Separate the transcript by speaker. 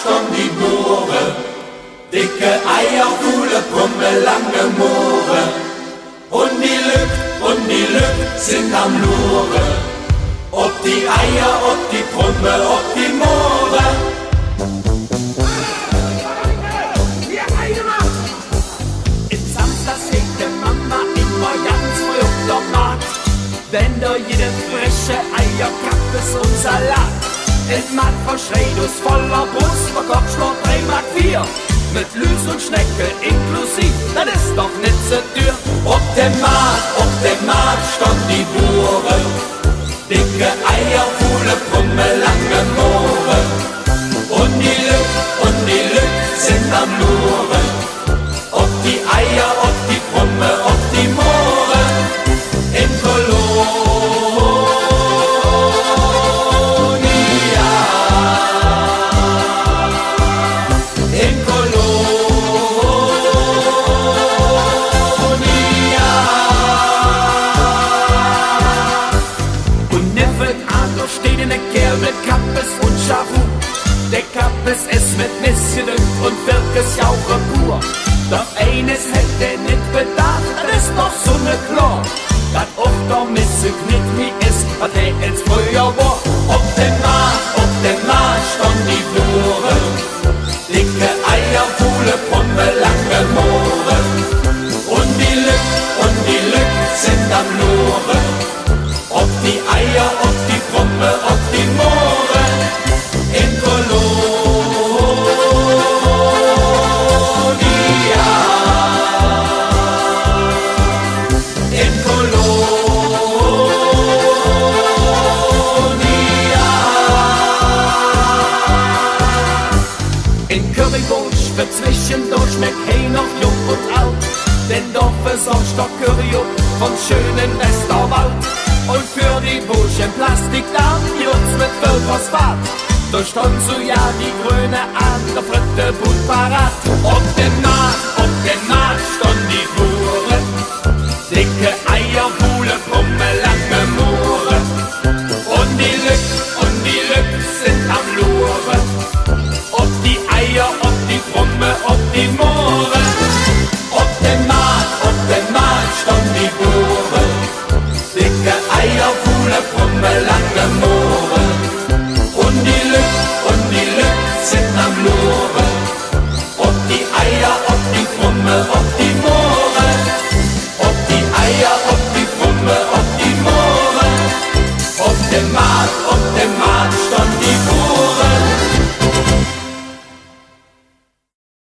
Speaker 1: stand die Moore. Dicke Eier, coole Pumme, lange Moore. Und die Lück, und die Lück sind am Lure. Ob die Eier, ob die Pumme, ob die Moore. Denn da jede frische Eier gab es und Salat. In Markt voll Schredus voller Brust, verkauft nur 3 Mark 4. Mit Lüs und Schnecke inklusiv, das ist doch nicht so teuer. Ob dem Markt, ob dem Markt stand die Bure. Dicke Eier, coole Pumme, lange Moore. Kappes und Charu. Der Kappes ist mit Missgenüg und Wirkes Jauche pur. Doch eines hätte nicht bedacht, das ist doch so ne klar. Dat oft Misse nicht wie ist, was er ins früher war. Ob dem Markt, ob dem Markt stand die Bure. Dicke Eier, coole Pumme, lange Moore. Und die Lück, und die Lück sind am Lure. für zwischendurch schmeckt hey noch jung und alt. Denn doch ist doch Stockerio vom schönen Westerwald. Und für die Burschen Plastik, Plastikdamen Jungs mit viel Phosphat. Durch Tonsu ja die grüne an der Fritte gut parat. Ob den Markt, ob den Markt, stund die Buren, dicke Eier, Fuhle, Krumme, lange Moore. Und die Lück, und die Lück sind am Lore. Ob die Eier, ob die Krumme, ob die Moore. Ob die Eier, ob die Krumme, ob die Moore. Ob der Maat, ob der Maat,